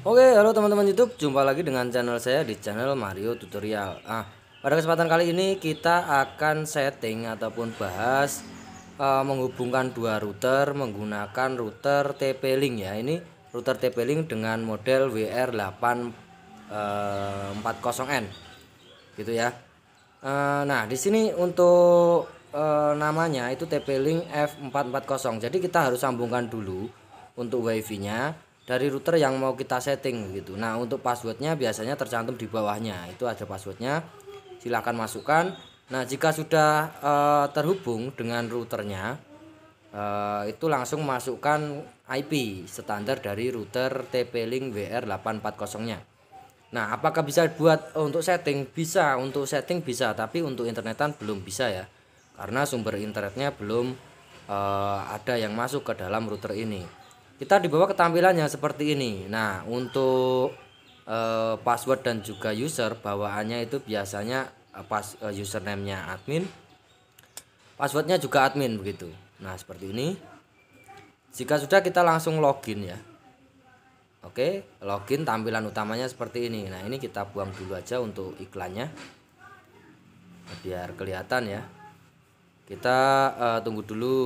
Oke, halo teman-teman YouTube, jumpa lagi dengan channel saya di channel Mario Tutorial. Ah, pada kesempatan kali ini kita akan setting ataupun bahas uh, menghubungkan dua router menggunakan router TP-Link ya. Ini router TP-Link dengan model WR840N, gitu ya. Uh, nah, di sini untuk uh, namanya itu TP-Link F440. Jadi kita harus sambungkan dulu untuk WiFi-nya dari router yang mau kita setting gitu. Nah untuk passwordnya biasanya tercantum di bawahnya. Itu ada passwordnya. Silahkan masukkan. Nah jika sudah uh, terhubung dengan routernya uh, itu langsung masukkan IP standar dari router TP-Link WR840 nya nah apakah bisa buat uh, untuk setting? Bisa. Untuk setting bisa tapi untuk internetan belum bisa ya. Karena sumber internetnya belum uh, ada yang masuk ke dalam router ini kita dibawa ketampilannya seperti ini. Nah untuk uh, password dan juga user bawaannya itu biasanya uh, pas uh, username-nya admin passwordnya juga admin begitu. Nah seperti ini. Jika sudah kita langsung login ya. Oke login tampilan utamanya seperti ini. Nah ini kita buang dulu aja untuk iklannya. Biar kelihatan ya. Kita uh, tunggu dulu.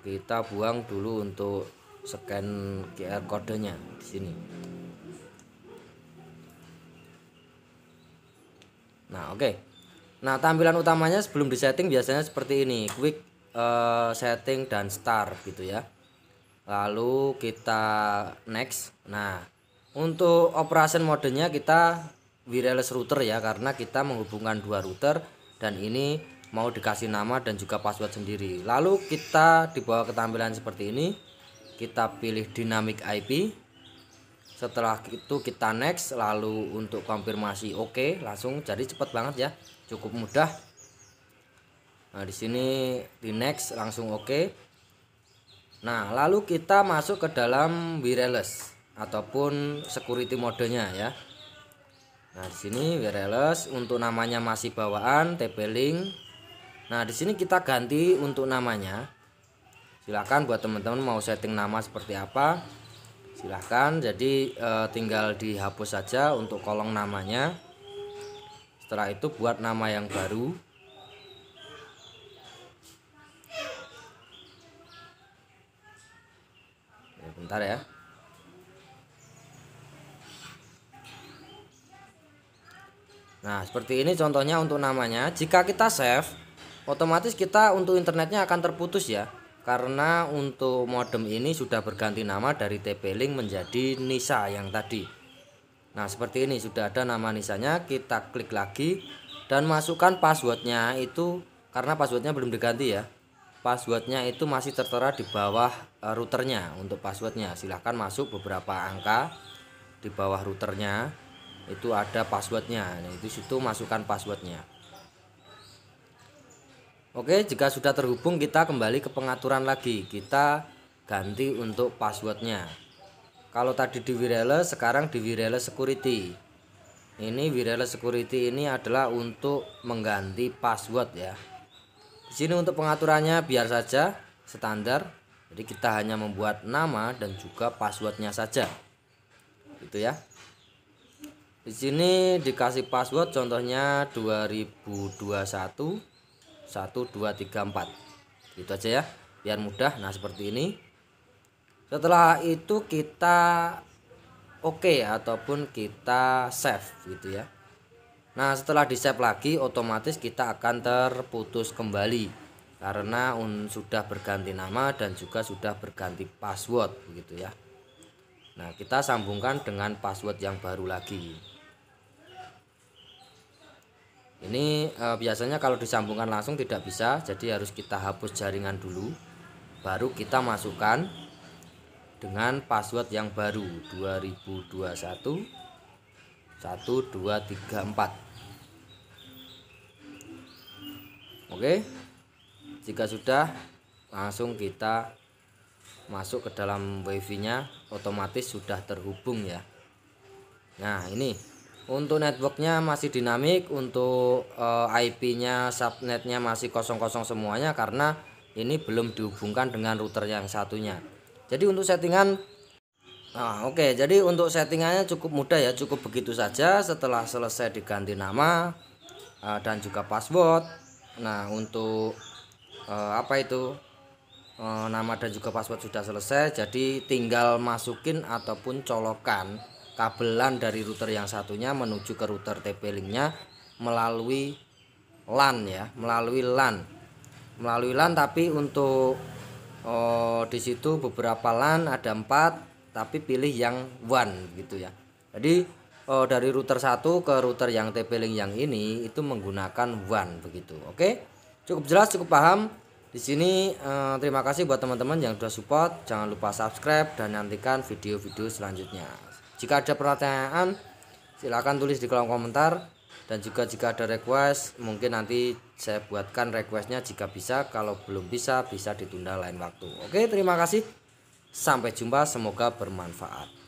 Kita buang dulu untuk scan QR kodenya di sini. Nah, oke. Okay. Nah, tampilan utamanya sebelum disetting biasanya seperti ini, quick uh, setting dan start gitu ya. Lalu kita next. Nah, untuk operation modenya kita wireless router ya karena kita menghubungkan dua router dan ini mau dikasih nama dan juga password sendiri. Lalu kita dibawa ketampilan seperti ini kita pilih dynamic IP setelah itu kita next lalu untuk konfirmasi oke okay, langsung jadi cepat banget ya cukup mudah. Nah di sini di next langsung oke. Okay. nah lalu kita masuk ke dalam wireless ataupun security modenya ya. Nah di sini wireless untuk namanya masih bawaan TP-Link nah di sini kita ganti untuk namanya silahkan buat teman-teman mau setting nama seperti apa silahkan jadi e, tinggal dihapus saja untuk kolong namanya. Setelah itu buat nama yang baru. Ya, bentar ya. Nah seperti ini contohnya untuk namanya. Jika kita save otomatis kita untuk internetnya akan terputus ya karena untuk modem ini sudah berganti nama dari TP-Link menjadi Nisa yang tadi. Nah seperti ini sudah ada nama Nisanya kita klik lagi. Dan masukkan passwordnya itu karena passwordnya belum diganti ya. Passwordnya itu masih tertera di bawah uh, routernya untuk passwordnya. Silahkan masuk beberapa angka di bawah routernya. Itu ada passwordnya. Nah, itu situ masukkan passwordnya Oke jika sudah terhubung kita kembali ke pengaturan lagi. Kita ganti untuk passwordnya. Kalau tadi di wireless sekarang di wireless security. Ini wireless security ini adalah untuk mengganti password ya. Di sini untuk pengaturannya biar saja standar. Jadi kita hanya membuat nama dan juga passwordnya saja. Gitu ya. Di sini dikasih password contohnya 2021 1 2 3 4 gitu aja ya biar mudah. Nah seperti ini. Setelah itu kita oke okay, ataupun kita save gitu ya. Nah setelah di save lagi otomatis kita akan terputus kembali. Karena un, sudah berganti nama dan juga sudah berganti password begitu ya. Nah kita sambungkan dengan password yang baru lagi ini e, biasanya kalau disambungkan langsung tidak bisa jadi harus kita hapus jaringan dulu baru kita masukkan dengan password yang baru 2021 1234 oke jika sudah langsung kita masuk ke dalam wifi nya otomatis sudah terhubung ya. Nah ini untuk networknya masih dinamik untuk uh, eh, IP nya subnetnya masih kosong-kosong semuanya karena ini belum dihubungkan dengan router yang satunya jadi untuk settingan Nah, oke. Jadi untuk settingannya cukup mudah ya, cukup begitu saja. Setelah selesai diganti nama uh, dan juga password. Nah, untuk uh, apa itu uh, nama dan juga password sudah selesai. Jadi tinggal masukin ataupun colokan kabelan dari router yang satunya menuju ke router TP-Linknya melalui LAN ya, melalui LAN. Melalui LAN tapi untuk oh, di situ beberapa LAN ada empat tapi pilih yang one gitu ya. Jadi oh, dari router satu ke router yang TP-Link yang ini itu menggunakan one begitu oke? Cukup jelas cukup paham. Di sini eh, terima kasih buat teman-teman yang sudah support. Jangan lupa subscribe dan nantikan video-video selanjutnya jika ada pertanyaan silahkan tulis di kolom komentar. Dan juga jika ada request mungkin nanti saya buatkan requestnya jika bisa. Kalau belum bisa bisa ditunda lain waktu. Oke terima kasih. Sampai jumpa, semoga bermanfaat.